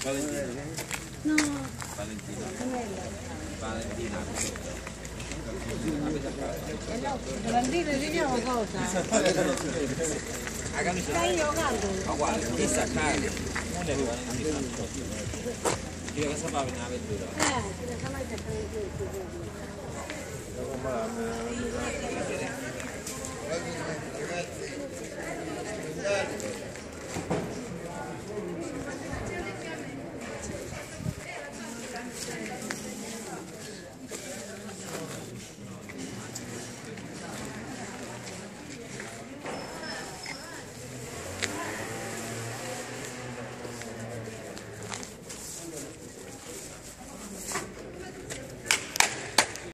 Valentina, Valentina. vediamo cosa. တိုင်းရောကဘူးဟုတ်ကွာဒီစကားလေးမနေ့ကဒီကစပါမနာပဲလို့အဲခလိုက်တဲ့ခလိုက်တဲ့